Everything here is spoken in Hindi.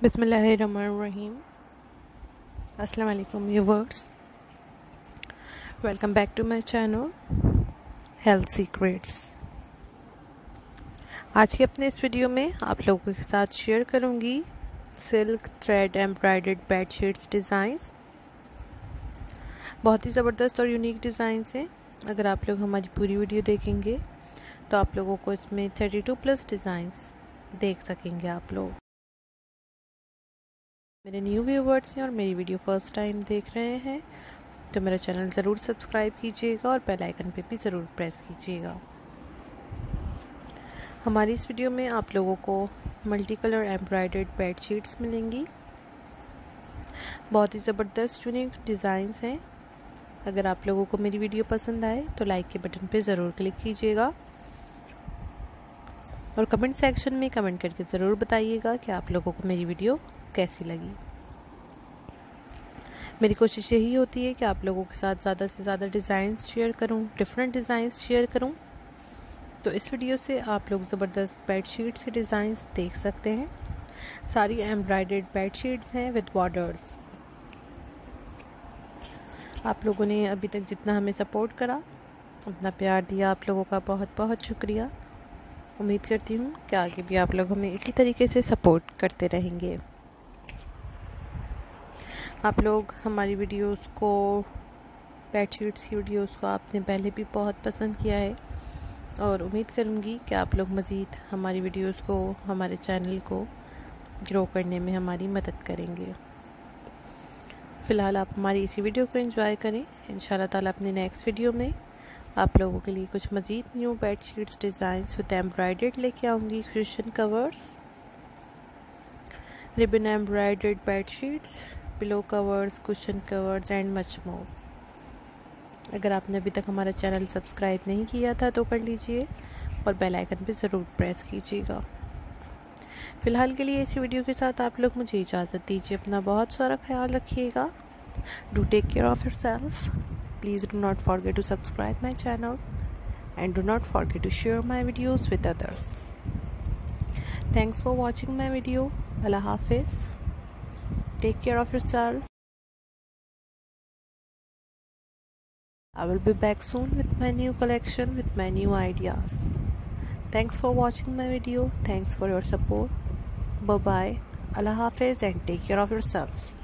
Assalamu alaikum viewers. Welcome back to my channel Health Secrets. आज के अपने इस वीडियो में आप लोगों के साथ शेयर करूँगी silk thread embroidered bed sheets designs बहुत ही ज़बरदस्त और यूनिक डिज़ाइंस हैं अगर आप लोग हमारी पूरी वीडियो देखेंगे तो आप लोगों को इसमें 32 प्लस डिज़ाइंस देख सकेंगे आप लोग मेरे न्यू व्यूवर्स हैं और मेरी वीडियो फ़र्स्ट टाइम देख रहे हैं तो मेरा चैनल ज़रूर सब्सक्राइब कीजिएगा और बेल आइकन पे भी ज़रूर प्रेस कीजिएगा। हमारी इस वीडियो में आप लोगों को multi colour embroidered bed sheets मिलेंगी। बहुत ही ज़बरदस्त यूनिक डिज़ाइंस हैं। अगर आप लोगों को मेरी वीडियो पसंद आए तो लाइक के बटन पे ज़रूर क्लिक कीजिएगा। और कमेंट सेक्शन में कमेंट करके ज़रूर बताइएगा कि आप लोगों को मेरी वीडियो कैसी लगी? मेरी कोशिश यही होती है कि आप लोगों के साथ ज़्यादा से ज़्यादा डिज़ाइंस शेयर करूँ डिफरेंट डिज़ाइंस शेयर करूँ। तो इस वीडियो से आप लोग ज़बरदस्त बेड शीट्स के डिज़ाइंस देख सकते हैं। सारी एम्ब्रॉयडर्ड बेड शीट्स हैं विद बॉर्डर्स आप लोगों ने अभी तक जितना हमें सपोर्ट करा अपना प्यार दिया आप लोगों का बहुत बहुत शुक्रिया। उम्मीद करती हूँ कि आगे भी आप लोग हमें इसी तरीके से सपोर्ट करते रहेंगे। आप लोग हमारी वीडियोस को बेडशीट्स की वीडियोस को आपने पहले भी बहुत पसंद किया है। और उम्मीद करूँगी कि आप लोग मज़ीद हमारी वीडियोस को, हमारे चैनल को ग्रो करने में हमारी मदद करेंगे। फ़िलहाल आप हमारी इसी वीडियो को एंजॉय करें। इन ताला अपने नेक्स्ट वीडियो में आप लोगों के लिए कुछ मज़ीद new bed sheets designs with embroidered लेके आऊँगी। Christian covers ribbon embroidered bed sheets pillow covers cushion covers and much more अगर आपने अभी तक हमारा चैनल सब्सक्राइब नहीं किया था तो कर लीजिए और बेल आइकन पे ज़रूर प्रेस कीजिएगा। फ़िलहाल के लिए इसी वीडियो के साथ आप लोग मुझे इजाज़त दीजिए, अपना बहुत सारा ख्याल रखिएगा। Do take care of yourself please do not forget to subscribe my channel and do not forget to share my videos with others thanks for watching my video अल्लाह हाफिज़ Take care of yourself. I will be back soon with my new collection with my new ideas. Thanks for watching my video. Thanks for your support. Bye bye. Allah Hafiz and take care of yourself.